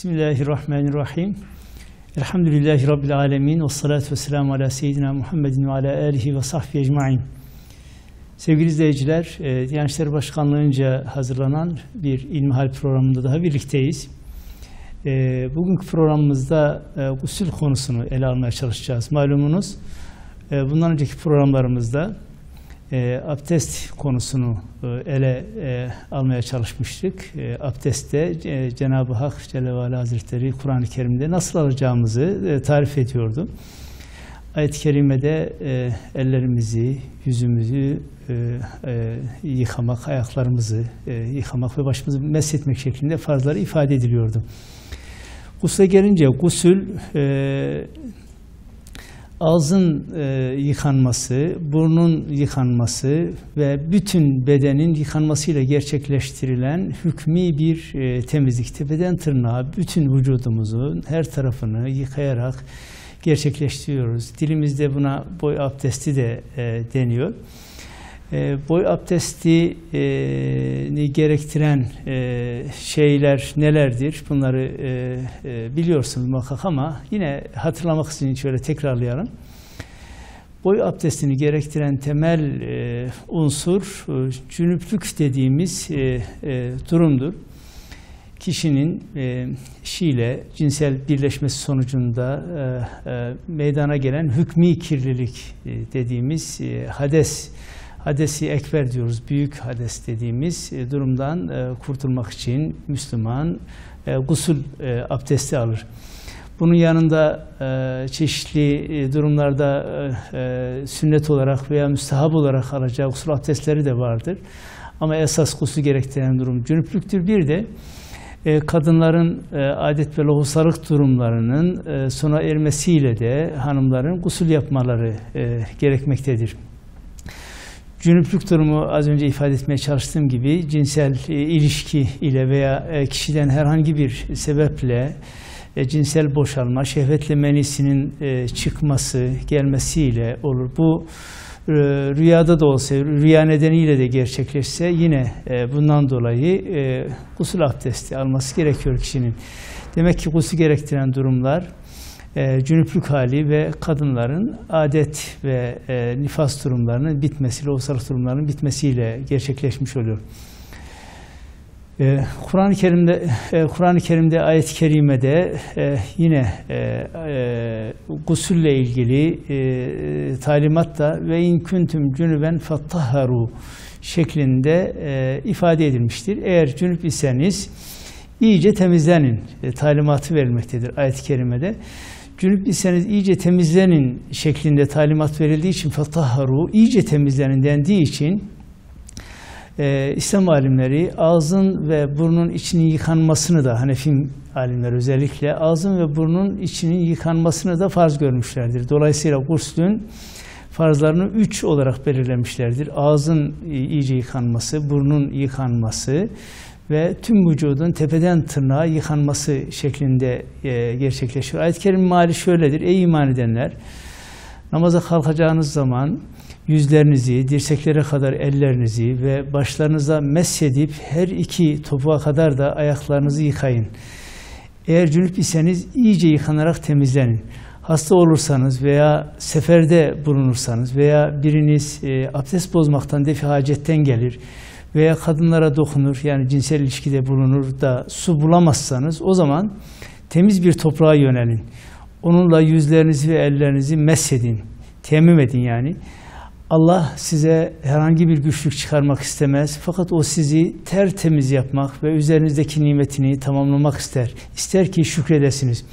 Bismillahirrahmanirrahim. Elhamdülillahi Rabbil alemin. Ve salatu ve selamu ala seyyidina Muhammedin ve ala alihi ve sahbihi ecma'in. Sevgili izleyiciler, e, Diyanet İşleri Başkanlığı'nca hazırlanan bir ilmihal programında daha birlikteyiz. E, bugünkü programımızda e, gusül konusunu ele almaya çalışacağız. Malumunuz bundan önceki programlarımızda e, abdest konusunu e, ele e, almaya çalışmıştık. E, abdestte e, Cenab-ı Hak Celle ve Hazretleri Kur'an-ı Kerim'de nasıl alacağımızı e, tarif ediyordu. Ayet-i Kerime'de e, ellerimizi, yüzümüzü e, e, yıkamak, ayaklarımızı e, yıkamak ve başımızı meshetmek şeklinde farzları ifade ediliyordu. Gusle gelince gusül e, ağzın e, yıkanması, burnun yıkanması ve bütün bedenin yıkanmasıyla gerçekleştirilen hükmü bir e, temizlik. Tepeden tırnağa bütün vücudumuzun her tarafını yıkayarak gerçekleştiriyoruz. Dilimizde buna boy abdesti de e, deniyor. E, boy abdestini gerektiren e, şeyler nelerdir? Bunları e, e, biliyorsunuz muhakkak ama yine hatırlamak için şöyle tekrarlayalım. Boy abdestini gerektiren temel e, unsur e, cünüplük dediğimiz e, e, durumdur. Kişinin e, şiile cinsel birleşmesi sonucunda e, e, meydana gelen hükmi kirlilik e, dediğimiz e, hades hadesi ekber diyoruz. Büyük hades dediğimiz e, durumdan e, kurtulmak için Müslüman e, gusül abdesti alır. Bunun yanında çeşitli durumlarda sünnet olarak veya müstahap olarak alacağı gusül abdestleri de vardır. Ama esas gusül gerektiren durum cünüplüktür. Bir de kadınların adet ve lohusalık durumlarının sona ermesiyle de hanımların gusül yapmaları gerekmektedir. Cünüplük durumu az önce ifade etmeye çalıştığım gibi cinsel e, ilişki ile veya e, kişiden herhangi bir sebeple e, cinsel boşalma, şehvetle menisinin e, çıkması, gelmesiyle olur. Bu e, rüyada da olsa, rüya nedeniyle de gerçekleşse yine e, bundan dolayı e, gusül abdesti alması gerekiyor kişinin. Demek ki gusül gerektiren durumlar e, cünüplük hali ve kadınların adet ve e, nifas durumlarının bitmesiyle, osalık durumlarının bitmesiyle gerçekleşmiş oluyor. E, Kur'an-ı Kerim'de e, Kur'an-ı Kerim'de ayet-i kerimede e, yine e, e, gusülle ilgili e, talimat da ve in kuntum cunuben fattaharu şeklinde e, ifade edilmiştir. Eğer cünüp iseniz iyice temizlenin e, talimatı verilmektedir ayet-i kerimede. Cünüp iseniz iyice temizlenin şeklinde talimat verildiği için fatahharu iyice temizlenin dendiği için e, İslam alimleri ağzın ve burnun içinin yıkanmasını da Hanefi alimler özellikle ağzın ve burnun içinin yıkanmasını da farz görmüşlerdir. Dolayısıyla guslün farzlarını üç olarak belirlemişlerdir. Ağzın iyice yıkanması, burnun yıkanması ve tüm vücudun tepeden tırnağa yıkanması şeklinde e, gerçekleşiyor. Ayet-i Kerim mali şöyledir. Ey iman edenler! Namaza kalkacağınız zaman yüzlerinizi, dirseklere kadar ellerinizi ve başlarınıza mesedip her iki topuğa kadar da ayaklarınızı yıkayın. Eğer cünüp iseniz iyice yıkanarak temizlenin. Hasta olursanız veya seferde bulunursanız veya biriniz e, abdest bozmaktan, defi hacetten gelir veya kadınlara dokunur yani cinsel ilişkide bulunur da su bulamazsanız o zaman temiz bir toprağa yönelin. Onunla yüzlerinizi ve ellerinizi mesedin. Temmüm edin yani. Allah size herhangi bir güçlük çıkarmak istemez. Fakat o sizi tertemiz yapmak ve üzerinizdeki nimetini tamamlamak ister. İster ki şükredesiniz.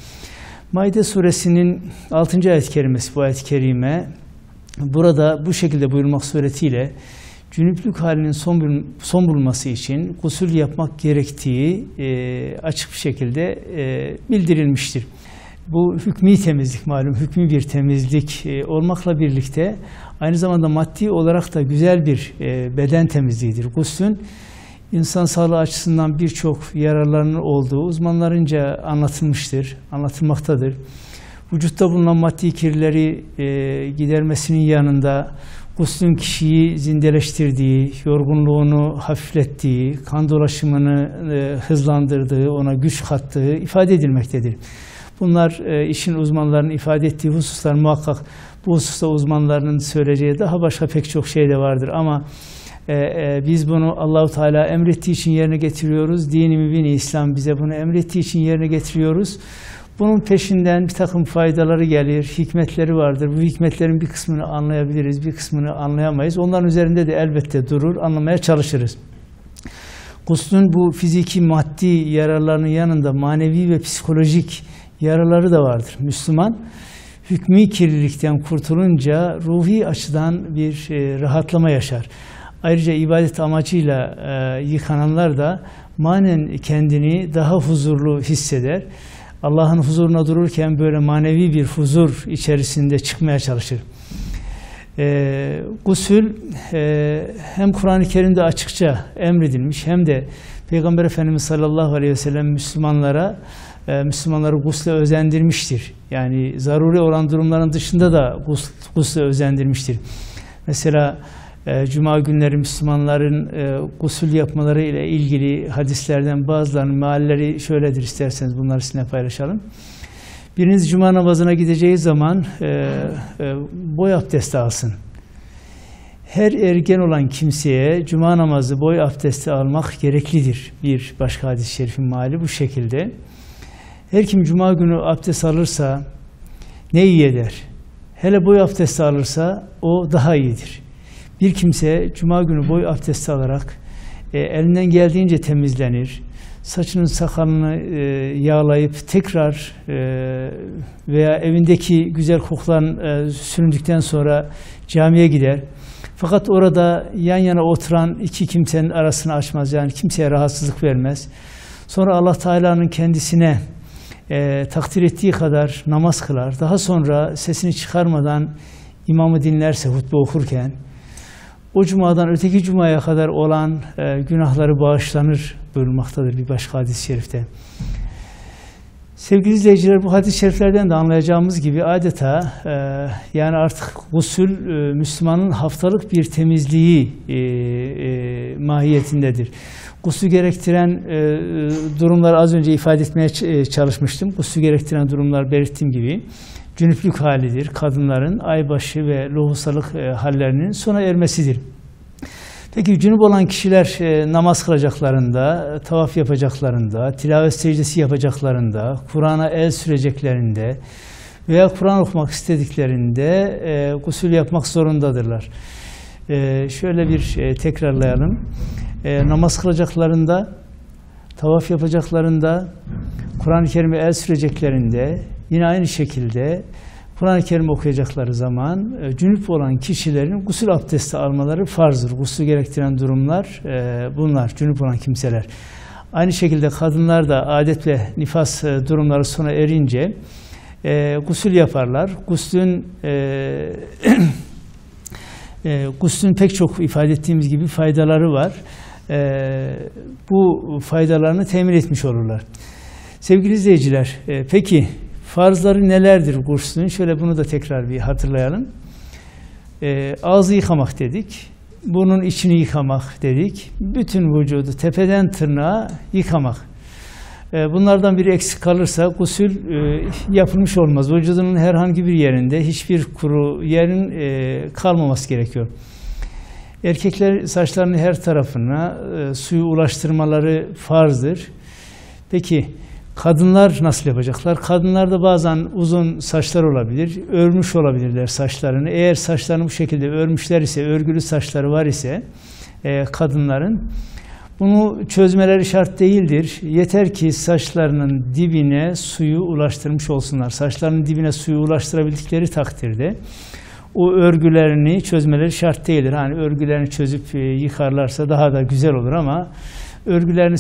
Maide suresinin 6. ayet-i kerimesi bu ayet-i kerime. Burada bu şekilde buyurmak suretiyle cünüplük halinin son, son bulması için gusül yapmak gerektiği e, açık bir şekilde e, bildirilmiştir. Bu hükmü temizlik malum, hükmü bir temizlik e, olmakla birlikte aynı zamanda maddi olarak da güzel bir e, beden temizliğidir. Guslün insan sağlığı açısından birçok yararlarının olduğu uzmanlarınca anlatılmıştır, anlatılmaktadır. Vücutta bulunan maddi kirleri e, gidermesinin yanında guslün kişiyi zindeleştirdiği, yorgunluğunu hafiflettiği, kan dolaşımını e, hızlandırdığı, ona güç kattığı ifade edilmektedir. Bunlar e, işin uzmanlarının ifade ettiği hususlar muhakkak bu hususta uzmanların söyleyeceği daha başka pek çok şey de vardır ama e, e, biz bunu Allahu Teala emrettiği için yerine getiriyoruz. Dini mübini İslam bize bunu emrettiği için yerine getiriyoruz. Bunun peşinden bir takım faydaları gelir, hikmetleri vardır. Bu hikmetlerin bir kısmını anlayabiliriz, bir kısmını anlayamayız. Onların üzerinde de elbette durur, anlamaya çalışırız. Guslün bu fiziki maddi yararlarının yanında manevi ve psikolojik yararları da vardır. Müslüman hükmü kirlilikten kurtulunca ruhi açıdan bir e, rahatlama yaşar. Ayrıca ibadet amacıyla e, yıkananlar da manen kendini daha huzurlu hisseder. Allah'ın huzuruna dururken böyle manevi bir huzur içerisinde çıkmaya çalışır. E, gusül e, hem Kur'an-ı Kerim'de açıkça emredilmiş hem de Peygamber Efendimiz sallallahu aleyhi ve sellem Müslümanlara e, Müslümanları gusle özendirmiştir. Yani zaruri olan durumların dışında da gusle özendirmiştir. Mesela Cuma günleri Müslümanların e, gusül yapmaları ile ilgili hadislerden bazılarının mealleri şöyledir isterseniz bunları sizinle paylaşalım. Biriniz Cuma namazına gideceği zaman e, e, boy abdesti alsın. Her ergen olan kimseye Cuma namazı boy abdesti almak gereklidir. Bir başka hadis-i şerifin meali bu şekilde. Her kim Cuma günü abdest alırsa ne iyi eder. Hele boy abdesti alırsa o daha iyidir. Bir kimse cuma günü boy abdesti alarak e, elinden geldiğince temizlenir. Saçının sakalını e, yağlayıp tekrar e, veya evindeki güzel kokulan e, süründükten sonra camiye gider. Fakat orada yan yana oturan iki kimsenin arasını açmaz. Yani kimseye rahatsızlık vermez. Sonra Allah Teala'nın kendisine e, takdir ettiği kadar namaz kılar. Daha sonra sesini çıkarmadan imamı dinlerse hutbe okurken o cumadan öteki cumaya kadar olan e, günahları bağışlanır buyurmaktadır bir başka hadis-i şerifte. Sevgili izleyiciler bu hadis-i şeriflerden de anlayacağımız gibi adeta e, yani artık gusül e, Müslümanın haftalık bir temizliği e, e, mahiyetindedir. Gusül gerektiren e, durumları az önce ifade etmeye e, çalışmıştım. Gusül gerektiren durumlar belirttiğim gibi cünüplük halidir. Kadınların aybaşı ve lohusalık e, hallerinin sona ermesidir. Peki cünüp olan kişiler e, namaz kılacaklarında, tavaf yapacaklarında, tilavet secdesi yapacaklarında, Kur'an'a el süreceklerinde veya Kur'an okumak istediklerinde e, gusül yapmak zorundadırlar. E, şöyle bir e, tekrarlayalım. E, namaz kılacaklarında, tavaf yapacaklarında, Kur'an-ı Kerim'e el süreceklerinde, Yine aynı şekilde Kur'an-ı Kerim okuyacakları zaman e, cünüp olan kişilerin gusül abdesti almaları farzdır. Gusül gerektiren durumlar e, bunlar, cünüp olan kimseler. Aynı şekilde kadınlar da adet ve nifas e, durumları sona erince e, gusül yaparlar. Guslün e, e, pek çok ifade ettiğimiz gibi faydaları var. E, bu faydalarını temin etmiş olurlar. Sevgili izleyiciler, e, peki Farzları nelerdir guslün? Şöyle bunu da tekrar bir hatırlayalım. E, ağzı yıkamak dedik. Bunun içini yıkamak dedik. Bütün vücudu tepeden tırnağa yıkamak. E, bunlardan biri eksik kalırsa gusül e, yapılmış olmaz. Vücudunun herhangi bir yerinde hiçbir kuru yerin e, kalmaması gerekiyor. Erkekler saçlarının her tarafına e, suyu ulaştırmaları farzdır. Peki Kadınlar nasıl yapacaklar? Kadınlar da bazen uzun saçlar olabilir, örmüş olabilirler saçlarını. Eğer saçlarını bu şekilde örmüşler ise, örgülü saçları var ise e, kadınların bunu çözmeleri şart değildir. Yeter ki saçlarının dibine suyu ulaştırmış olsunlar. Saçlarının dibine suyu ulaştırabildikleri takdirde o örgülerini çözmeleri şart değildir. Hani örgülerini çözüp e, yıkarlarsa daha da güzel olur ama örgülerini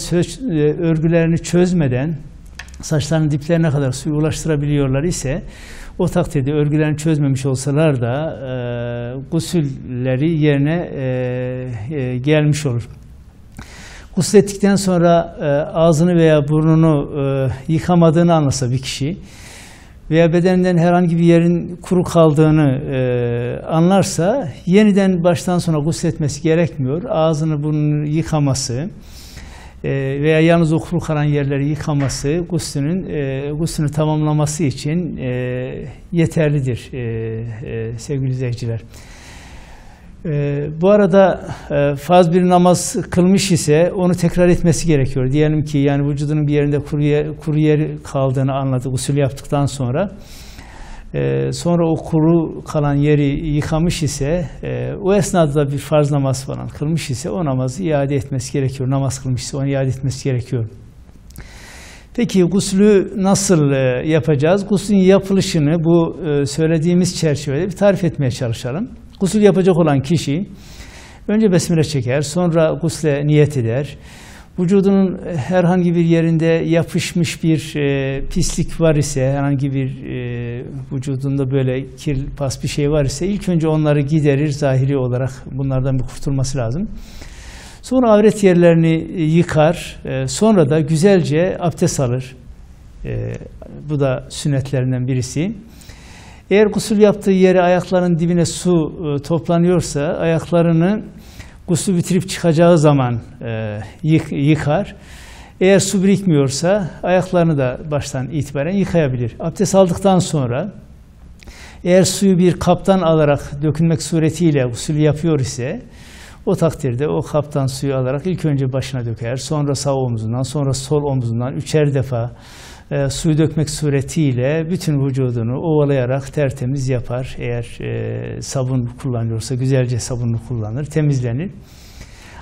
e, örgülerini çözmeden saçlarının diplerine kadar suyu ulaştırabiliyorlar ise o takdirde örgülerini çözmemiş olsalar da e, gusülleri yerine e, e, gelmiş olur. Guslettikten sonra e, ağzını veya burnunu e, yıkamadığını anlasa bir kişi veya bedeninden herhangi bir yerin kuru kaldığını e, anlarsa yeniden baştan sona gusletmesi gerekmiyor. Ağzını burnunu yıkaması veya yalnız o kuru kalan yerleri yıkaması guslünün e, guslünü tamamlaması için e, yeterlidir e, e, sevgili izleyiciler. Ee, bu arada e, farz bir namaz kılmış ise onu tekrar etmesi gerekiyor. Diyelim ki yani vücudunun bir yerinde kuru yer, kuru yer kaldığını anladı usul yaptıktan sonra. E, sonra o kuru kalan yeri yıkamış ise e, o esnada da bir farz namaz falan kılmış ise o namazı iade etmesi gerekiyor. Namaz kılmış ise onu iade etmesi gerekiyor. Peki guslü nasıl e, yapacağız? Guslün yapılışını bu e, söylediğimiz çerçevede bir tarif etmeye çalışalım. Gusül yapacak olan kişi önce besmele çeker, sonra gusle niyet eder. Vücudunun herhangi bir yerinde yapışmış bir e, pislik var ise, herhangi bir e, vücudunda böyle kir, pas bir şey var ise ilk önce onları giderir zahiri olarak bunlardan bir kurtulması lazım. Sonra avret yerlerini yıkar, e, sonra da güzelce abdest alır. E, bu da sünnetlerinden birisi. Eğer gusül yaptığı yere ayaklarının dibine su e, toplanıyorsa ayaklarını gusül bitirip çıkacağı zaman e, yık, yıkar. Eğer su birikmiyorsa ayaklarını da baştan itibaren yıkayabilir. Abdest aldıktan sonra eğer suyu bir kaptan alarak dökülmek suretiyle gusül yapıyor ise o takdirde o kaptan suyu alarak ilk önce başına döker, sonra sağ omzundan, sonra sol omzundan üçer defa e, suyu dökmek suretiyle bütün vücudunu ovalayarak tertemiz yapar. Eğer e, sabun kullanıyorsa güzelce sabunlu kullanır, temizlenir.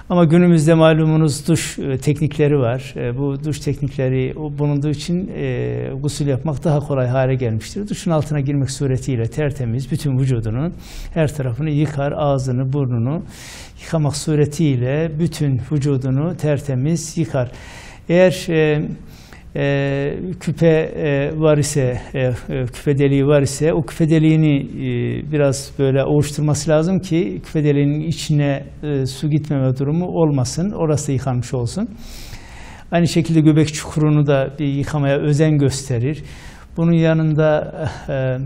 Ama günümüzde malumunuz duş e, teknikleri var. E, bu duş teknikleri bulunduğu için e, gusül yapmak daha kolay hale gelmiştir. Duşun altına girmek suretiyle tertemiz bütün vücudunu, her tarafını yıkar, ağzını, burnunu yıkamak suretiyle bütün vücudunu tertemiz yıkar. Eğer e, e, küpe e, var ise, e, e, küpe deliği var ise o küpe deliğini e, biraz böyle oluşturması lazım ki küpe deliğinin içine e, su gitmeme durumu olmasın. Orası da yıkanmış olsun. Aynı şekilde göbek çukurunu da bir yıkamaya özen gösterir. Bunun yanında e,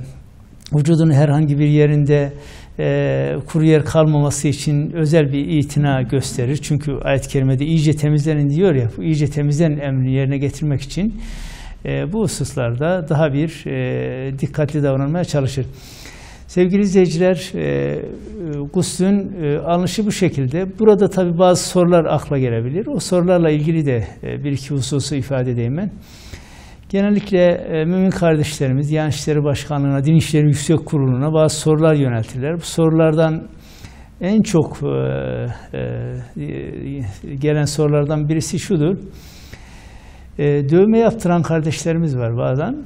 vücudun herhangi bir yerinde e, kuru yer kalmaması için özel bir itina gösterir. Çünkü ayet-i kerimede iyice temizlenin diyor ya, bu iyice temizlenin emrini yerine getirmek için e, bu hususlarda daha bir e, dikkatli davranmaya çalışır. Sevgili izleyiciler, e, guslün e, alınışı bu şekilde. Burada tabi bazı sorular akla gelebilir. O sorularla ilgili de e, bir iki hususu ifade edeyim ben. Genellikle e, mümin kardeşlerimiz Diyanet İşleri Başkanlığı'na, Din İşleri Yüksek Kurulu'na bazı sorular yöneltirler. Bu sorulardan en çok e, e, gelen sorulardan birisi şudur. Dövme yaptıran kardeşlerimiz var bazen.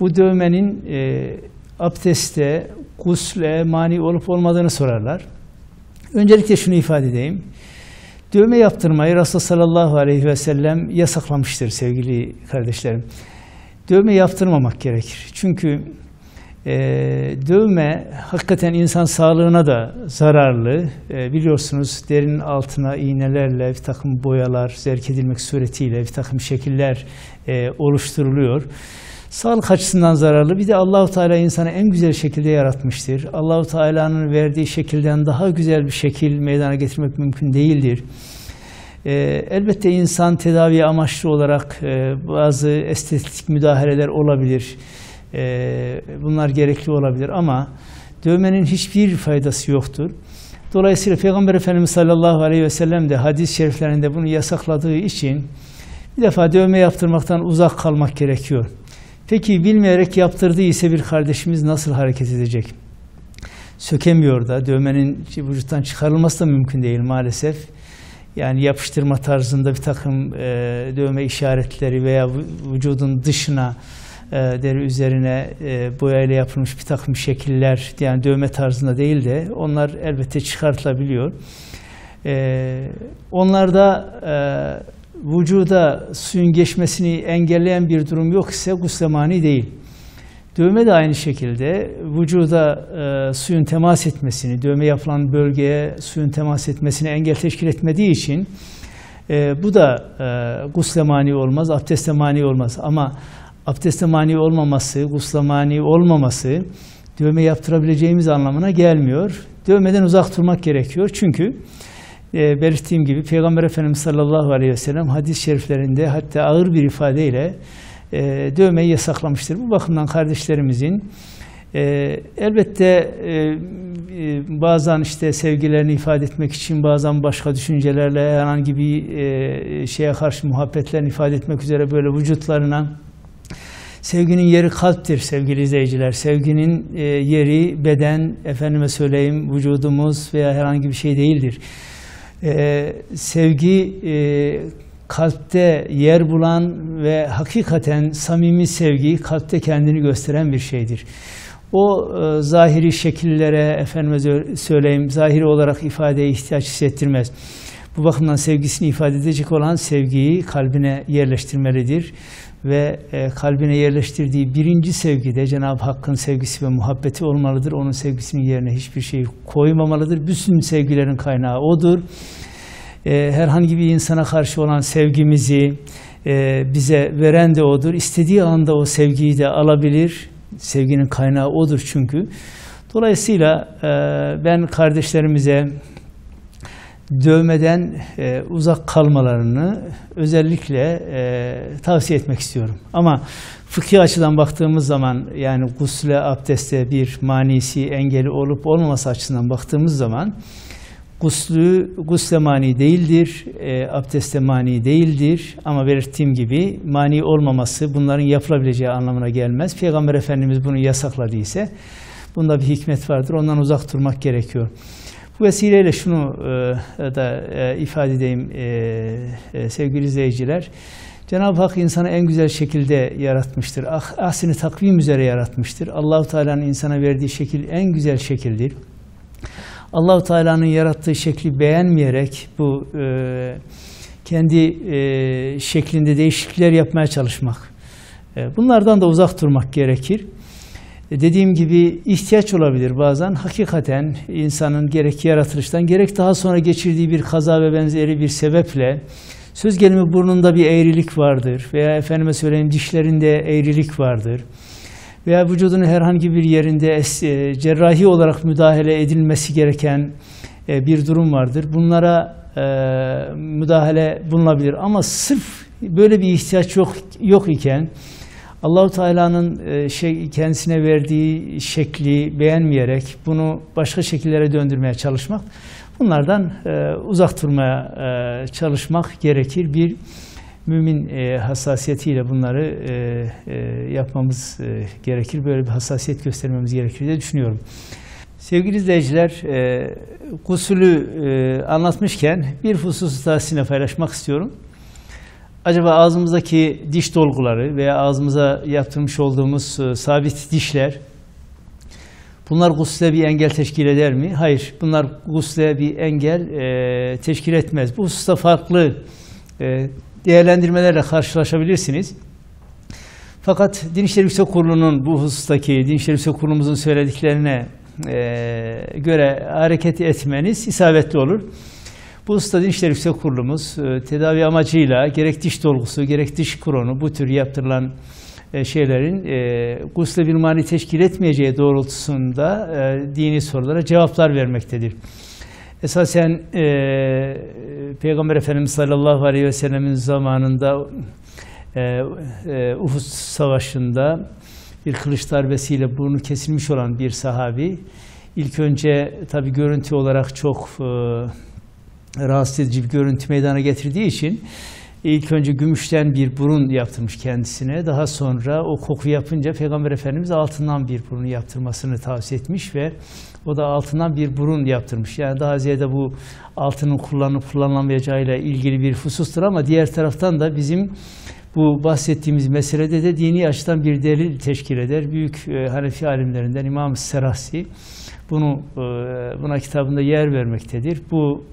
Bu dövmenin abdeste, gusle mani olup olmadığını sorarlar. Öncelikle şunu ifade edeyim. Dövme yaptırmayı Resulullah sallallahu aleyhi ve sellem yasaklamıştır sevgili kardeşlerim. Dövme yaptırmamak gerekir. Çünkü e, dövme hakikaten insan sağlığına da zararlı. E, biliyorsunuz derinin altına iğnelerle bir takım boyalar zerk edilmek suretiyle bir takım şekiller e, oluşturuluyor. Sağlık açısından zararlı. Bir de Allahu Teala insanı en güzel şekilde yaratmıştır. Allahu Teala'nın verdiği şekilden daha güzel bir şekil meydana getirmek mümkün değildir. Ee, elbette insan tedavi amaçlı olarak e, bazı estetik müdahaleler olabilir. E, bunlar gerekli olabilir ama dövmenin hiçbir faydası yoktur. Dolayısıyla Peygamber Efendimiz sallallahu aleyhi ve sellem de hadis-i şeriflerinde bunu yasakladığı için bir defa dövme yaptırmaktan uzak kalmak gerekiyor. Peki bilmeyerek yaptırdığı ise bir kardeşimiz nasıl hareket edecek? Sökemiyor da dövmenin vücuttan çıkarılması da mümkün değil maalesef. Yani yapıştırma tarzında bir takım e, dövme işaretleri veya vücudun dışına e, deri üzerine e, boyayla yapılmış bir takım şekiller yani dövme tarzında değil de onlar elbette çıkartılabiliyor. E, onlarda e, vücuda suyun geçmesini engelleyen bir durum yok ise guslemani değil. Dövme de aynı şekilde vücuda e, suyun temas etmesini, dövme yapılan bölgeye suyun temas etmesini engel teşkil etmediği için e, bu da e, gusle mani olmaz, abdeste mani olmaz. Ama abdeste mani olmaması, gusla mani olmaması dövme yaptırabileceğimiz anlamına gelmiyor. Dövmeden uzak durmak gerekiyor. Çünkü e, belirttiğim gibi Peygamber Efendimiz sallallahu aleyhi ve sellem hadis-i şeriflerinde hatta ağır bir ifadeyle e, dövmeyi yasaklamıştır. Bu bakımdan kardeşlerimizin e, elbette e, e, bazen işte sevgilerini ifade etmek için bazen başka düşüncelerle herhangi bir e, şeye karşı muhabbetlerini ifade etmek üzere böyle vücutlarına Sevginin yeri kalptir sevgili izleyiciler. Sevginin e, yeri beden, efendime söyleyeyim vücudumuz veya herhangi bir şey değildir. E, sevgi e, kalpte yer bulan ve hakikaten samimi sevgi kalpte kendini gösteren bir şeydir. O e, zahiri şekillere, efendime söyleyeyim, zahiri olarak ifadeye ihtiyaç hissettirmez. Bu bakımdan sevgisini ifade edecek olan sevgiyi kalbine yerleştirmelidir ve e, kalbine yerleştirdiği birinci sevgi de Cenab-ı Hakk'ın sevgisi ve muhabbeti olmalıdır. Onun sevgisinin yerine hiçbir şey koymamalıdır. Bütün sevgilerin kaynağı odur. E, herhangi bir insana karşı olan sevgimizi e, bize veren de odur. İstediği anda o sevgiyi de alabilir. Sevginin kaynağı odur çünkü. Dolayısıyla e, ben kardeşlerimize dövmeden e, uzak kalmalarını özellikle e, tavsiye etmek istiyorum. Ama fıkhi açıdan baktığımız zaman yani gusle, abdeste bir manisi, engeli olup olmaması açısından baktığımız zaman guslü gusle mani değildir, e, abdeste mani değildir ama belirttiğim gibi mani olmaması bunların yapılabileceği anlamına gelmez. Peygamber Efendimiz bunu yasakladıysa bunda bir hikmet vardır. Ondan uzak durmak gerekiyor. Bu vesileyle şunu e, da e, ifade edeyim e, sevgili izleyiciler. Cenab-ı Hak insanı en güzel şekilde yaratmıştır. Ah, ahsini takvim üzere yaratmıştır. Allahu Teala'nın insana verdiği şekil en güzel şekildir. Allahu Teala'nın yarattığı şekli beğenmeyerek bu kendi şeklinde değişiklikler yapmaya çalışmak. Bunlardan da uzak durmak gerekir. E, dediğim gibi ihtiyaç olabilir bazen. Hakikaten insanın gerek yaratılıştan gerek daha sonra geçirdiği bir kaza ve benzeri bir sebeple söz gelimi burnunda bir eğrilik vardır veya efendime söyleyeyim dişlerinde eğrilik vardır veya vücudunun herhangi bir yerinde e, cerrahi olarak müdahale edilmesi gereken e, bir durum vardır. Bunlara müdahale bulunabilir ama sırf böyle bir ihtiyaç yok yok iken Allahu Teala'nın e, şey kendisine verdiği şekli beğenmeyerek bunu başka şekillere döndürmeye çalışmak bunlardan e, uzak durmaya e, çalışmak gerekir. Bir mümin hassasiyetiyle bunları yapmamız gerekir. Böyle bir hassasiyet göstermemiz gerekir diye düşünüyorum. Sevgili izleyiciler, gusülü anlatmışken bir hususu daha sizinle paylaşmak istiyorum acaba ağzımızdaki diş dolguları veya ağzımıza yaptırmış olduğumuz e, sabit dişler bunlar gusle bir engel teşkil eder mi? Hayır. Bunlar gusle bir engel e, teşkil etmez. Bu hususta farklı e, değerlendirmelerle karşılaşabilirsiniz. Fakat Din İşleri Yüksek Kurulu'nun bu husustaki Din İşleri Yüksek Kurulu'muzun söylediklerine e, göre hareket etmeniz isabetli olur. Bu Usta Din İşleri Yüksek Kurulumuz e, tedavi amacıyla gerek diş dolgusu gerek diş kronu bu tür yaptırılan e, şeylerin e, gusle bir mani teşkil etmeyeceği doğrultusunda e, dini sorulara cevaplar vermektedir. Esasen e, Peygamber Efendimiz sallallahu aleyhi ve sellemin zamanında e, e, Uhud Savaşı'nda bir kılıç darbesiyle burnu kesilmiş olan bir sahabi ilk önce tabi görüntü olarak çok e, rahatsız edici bir görüntü meydana getirdiği için ilk önce gümüşten bir burun yaptırmış kendisine. Daha sonra o koku yapınca Peygamber Efendimiz altından bir burun yaptırmasını tavsiye etmiş ve o da altından bir burun yaptırmış. Yani daha ziyade bu altının kullanıp kullanılamayacağıyla ilgili bir husustur ama diğer taraftan da bizim bu bahsettiğimiz meselede de dini açıdan bir delil teşkil eder. Büyük e, Hanefi alimlerinden İmam Serahsi bunu e, buna kitabında yer vermektedir. Bu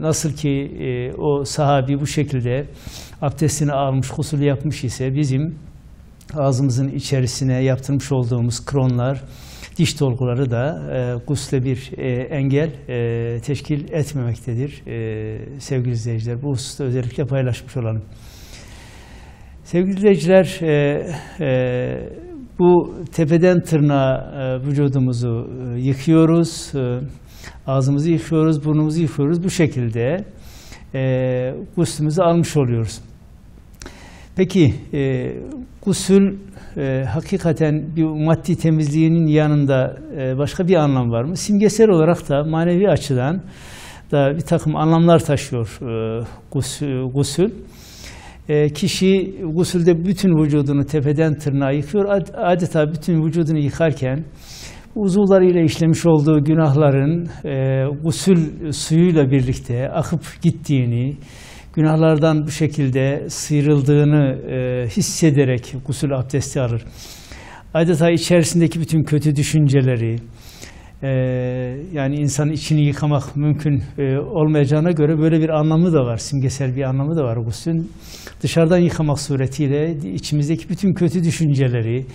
nasıl ki e, o sahabi bu şekilde abdestini almış, husulü yapmış ise bizim ağzımızın içerisine yaptırmış olduğumuz kronlar, diş dolguları da e, gusle bir e, engel e, teşkil etmemektedir e, sevgili izleyiciler. Bu hususta özellikle paylaşmış olalım. Sevgili izleyiciler, e, e, bu tepeden tırnağa e, vücudumuzu e, yıkıyoruz, e, ağzımızı yıkıyoruz, burnumuzu yıkıyoruz. Bu şekilde e, guslümüzü almış oluyoruz. Peki, e, gusül e, hakikaten bir maddi temizliğinin yanında e, başka bir anlam var mı? Simgesel olarak da manevi açıdan da bir takım anlamlar taşıyor e, gusül. E, kişi gusülde bütün vücudunu tepeden tırnağa yıkıyor. Adeta bütün vücudunu yıkarken uzuvlarıyla işlemiş olduğu günahların e, gusül suyuyla birlikte akıp gittiğini, günahlardan bu şekilde sıyrıldığını e, hissederek gusül abdesti alır. Adeta içerisindeki bütün kötü düşünceleri, e, yani insanın içini yıkamak mümkün e, olmayacağına göre böyle bir anlamı da var, simgesel bir anlamı da var guslün. Dışarıdan yıkamak suretiyle içimizdeki bütün kötü düşünceleri,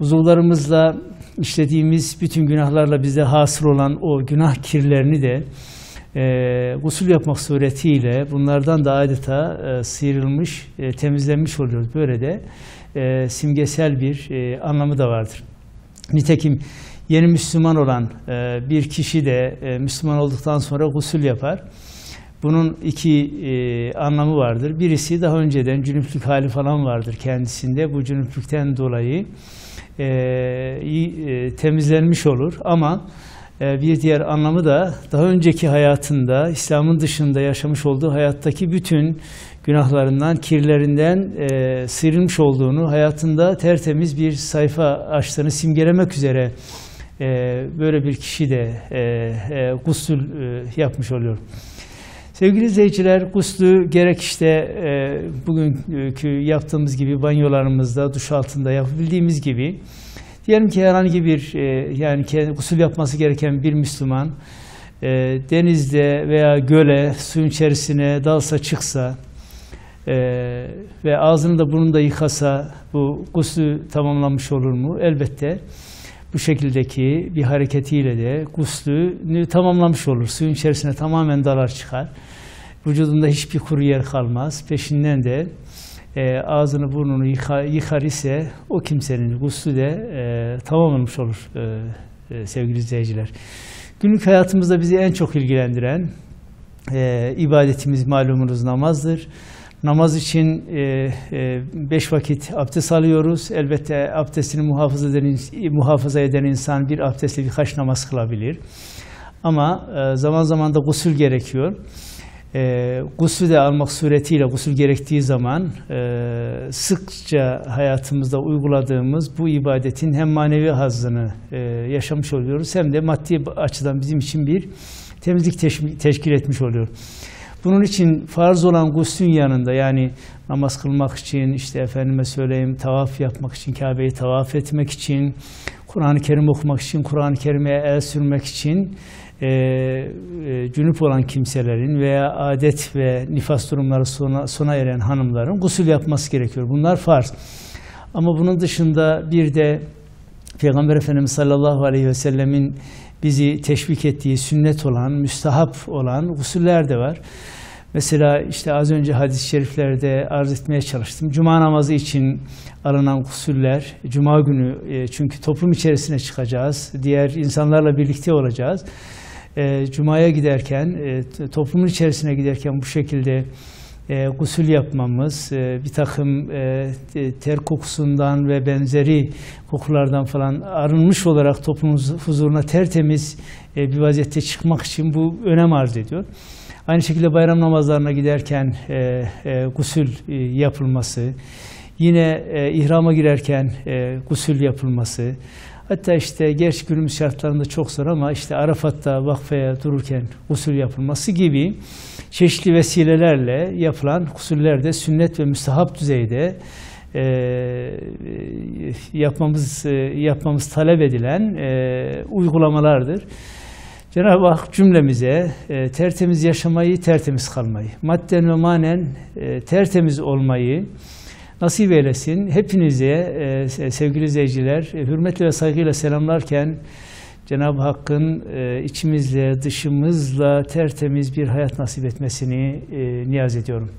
uzuvlarımızla işlediğimiz bütün günahlarla bize hasıl olan o günah kirlerini de e, gusül yapmak suretiyle bunlardan da adeta e, sıyrılmış, e, temizlenmiş oluyoruz. Böyle de e, simgesel bir e, anlamı da vardır. Nitekim yeni Müslüman olan e, bir kişi de e, Müslüman olduktan sonra gusül yapar. Bunun iki e, anlamı vardır. Birisi daha önceden cünüplük hali falan vardır kendisinde. Bu cünüplükten dolayı e, e, temizlenmiş olur. Ama e, bir diğer anlamı da daha önceki hayatında, İslam'ın dışında yaşamış olduğu hayattaki bütün günahlarından, kirlerinden e, sıyrılmış olduğunu, hayatında tertemiz bir sayfa açtığını simgelemek üzere e, böyle bir kişi de e, e, gusül e, yapmış oluyor. Sevgili izleyiciler, guslü gerek işte e, bugünkü yaptığımız gibi banyolarımızda, duş altında yapabildiğimiz gibi diyelim ki herhangi bir e, yani gusül yapması gereken bir Müslüman e, denizde veya göle, suyun içerisine dalsa çıksa e, ve ağzını da burnunu da yıkasa bu guslü tamamlanmış olur mu? Elbette bu şekildeki bir hareketiyle de guslünü tamamlamış olur. Suyun içerisine tamamen dalar çıkar. Vücudunda hiçbir kuru yer kalmaz. Peşinden de e, ağzını burnunu yıkar, yıkar ise o kimsenin guslü de e, tamamlanmış olur e, e, sevgili izleyiciler. Günlük hayatımızda bizi en çok ilgilendiren e, ibadetimiz malumunuz namazdır. Namaz için e, e, beş vakit abdest alıyoruz. Elbette abdestini muhafaza eden, muhafaza eden insan bir abdestle birkaç namaz kılabilir. Ama e, zaman zaman da gusül gerekiyor. E, gusül de almak suretiyle gusül gerektiği zaman e, sıkça hayatımızda uyguladığımız bu ibadetin hem manevi hazzını e, yaşamış oluyoruz hem de maddi açıdan bizim için bir temizlik teşkil etmiş oluyor. Bunun için farz olan guslün yanında yani namaz kılmak için, işte efendime söyleyeyim tavaf yapmak için, Kabe'yi tavaf etmek için, Kur'an-ı Kerim okumak için, Kur'an-ı Kerim'e el sürmek için e, e, cünüp olan kimselerin veya adet ve nifas durumları sona, sona eren hanımların gusül yapması gerekiyor. Bunlar farz. Ama bunun dışında bir de Peygamber Efendimiz sallallahu aleyhi ve sellemin bizi teşvik ettiği sünnet olan, müstahap olan gusüller de var. Mesela işte az önce hadis-i şeriflerde arz etmeye çalıştım. Cuma namazı için alınan gusüller, Cuma günü e, çünkü toplum içerisine çıkacağız, diğer insanlarla birlikte olacağız. E, Cuma'ya giderken, e, toplumun içerisine giderken bu şekilde e, gusül yapmamız, e, bir takım e, ter kokusundan ve benzeri kokulardan falan arınmış olarak toplumun huzuruna tertemiz e, bir vaziyette çıkmak için bu önem arz ediyor. Aynı şekilde bayram namazlarına giderken e, e, gusül e, yapılması, yine e, ihrama girerken e, gusül yapılması, hatta işte gerçi günümüz şartlarında çok zor ama işte Arafat'ta vakfaya dururken gusül yapılması gibi çeşitli vesilelerle yapılan gusüller de sünnet ve müstahap düzeyde e, yapmamız e, yapmamız talep edilen e, uygulamalardır. Cenab-ı Hak cümlemize e, tertemiz yaşamayı, tertemiz kalmayı, madden ve manen e, tertemiz olmayı nasip eylesin. Hepinize e, sevgili izleyiciler, e, hürmetle ve saygıyla selamlarken Cenab-ı Hakk'ın e, içimizle, dışımızla tertemiz bir hayat nasip etmesini niyaz ediyorum.